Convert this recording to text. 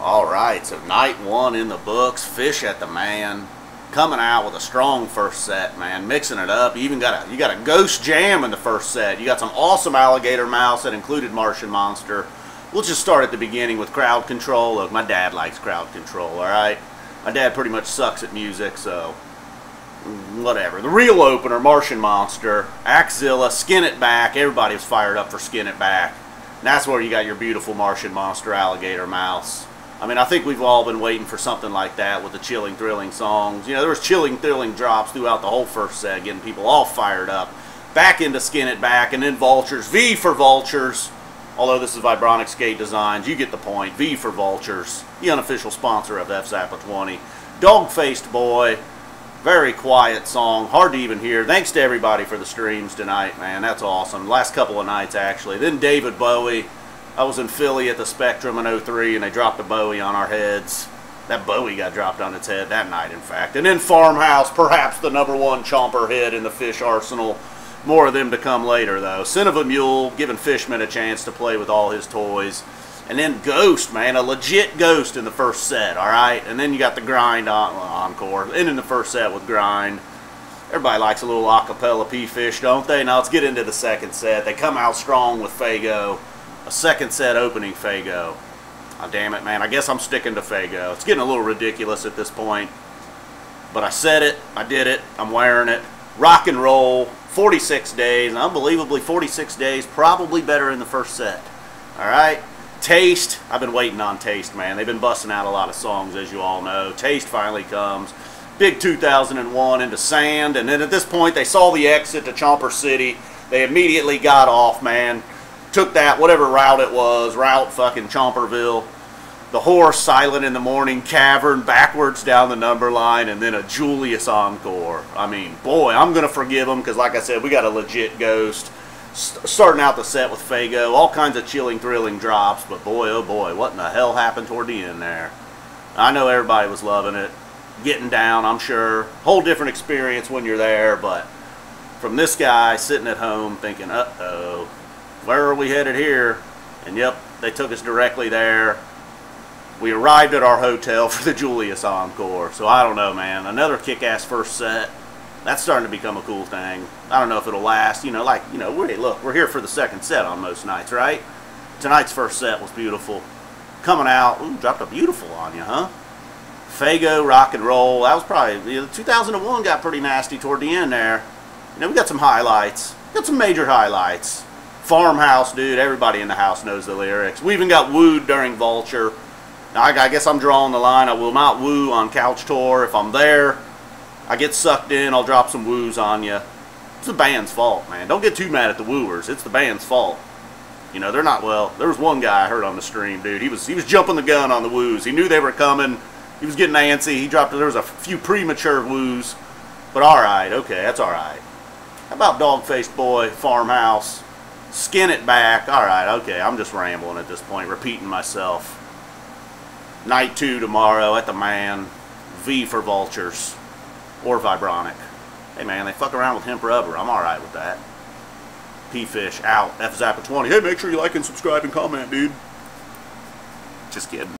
All right, so night one in the books. Phish at the Mann, coming out with a strong first set, man. Mixing it up. You even got a you got a ghost jam in the first set. You got some awesome alligator mouse that included Martian Monster. We'll just start at the beginning with crowd control. Look, my dad likes crowd control. All right, my dad pretty much sucks at music, so whatever. The real opener, Martian Monster, Axilla, Skin It Back. Everybody was fired up for Skin It Back. And that's where you got your beautiful Martian Monster alligator mouse. I mean, I think we've all been waiting for something like that with the chilling, thrilling songs. You know, there was chilling, thrilling drops throughout the whole first set, getting people all fired up. Back into Skin It Back, and then Vultures. V for Vultures. Although this is Vibronic Skate Designs, you get the point. V for Vultures, the unofficial sponsor of F-Zappa 20. Dog-Faced Boy, very quiet song, hard to even hear. Thanks to everybody for the streams tonight, man. That's awesome. Last couple of nights, actually. Then David Bowie. I was in Philly at the Spectrum in 03, and they dropped a Bowie on our heads. That Bowie got dropped on its head that night, in fact. And then Farmhouse, perhaps the number one chomper hit in the Phish arsenal. More of them to come later, though. Scent of a Mule, giving Fishman a chance to play with all his toys. And then Ghost, man, a legit Ghost in the first set, all right? And then you got the Grind on, encore, ending the first set with Grind. Everybody likes a little acapella P-Fish, don't they? Now let's get into the second set. They come out strong with Faygo a second set opening Fago. Oh, damn it, man. I guess I'm sticking to Fago. It's getting a little ridiculous at this point. But I said it. I did it. I'm wearing it. Rock and roll. 46 days. Unbelievably 46 days. Probably better in the first set. All right. Taste. I've been waiting on Taste, man. They've been busting out a lot of songs, as you all know. Taste finally comes. Big 2001 into Sand. And then at this point, they saw the exit to Chomper City. They immediately got off, man took that whatever route it was, route fucking Chomperville, the horse, Silent in the Morning, Cavern, backwards down the number line, and then a Julius encore. I mean, boy, I'm gonna forgive them because, like I said, we got a legit ghost. starting out the set with fago all kinds of chilling, thrilling drops, but boy, oh boy, what in the hell happened toward the end there? I know everybody was loving it, getting down, I'm sure. Whole different experience when you're there, but from this guy sitting at home thinking, uh-oh, where are we headed here? And yep, they took us directly there. We arrived at our hotel for the Julius Encore. So I don't know, man. Another kick-ass first set. That's starting to become a cool thing. I don't know if it'll last. You know, like, you know, we look, we're here for the second set on most nights, right? Tonight's first set was beautiful. Coming out, ooh, dropped a beautiful on you, huh? Faygo, rock and roll. That was probably, you know, 2001 got pretty nasty toward the end there. You know, we got some highlights. Got some major highlights. Farmhouse, dude. Everybody in the house knows the lyrics. We even got wooed during Vulture. I, I guess I'm drawing the line. I will not woo on Couch Tour. If I'm there, I get sucked in. I'll drop some woos on you. It's the band's fault, man. Don't get too mad at the wooers. It's the band's fault. You know, they're not well. There was one guy I heard on the stream, dude. He was he was jumping the gun on the woos. He knew they were coming. He was getting antsy. He dropped. There was a few premature woos, but all right, okay, that's all right. How about Dog Faced Boy, Farmhouse? Skin it back. All right, okay. I'm just rambling at this point, repeating myself. Night two tomorrow at the Mann. V for vultures or Vibronic. Hey man, they fuck around with hemp rubber. I'm all right with that. P-Fish out. F Zappa 20. Hey, make sure you like and subscribe and comment, dude. Just kidding.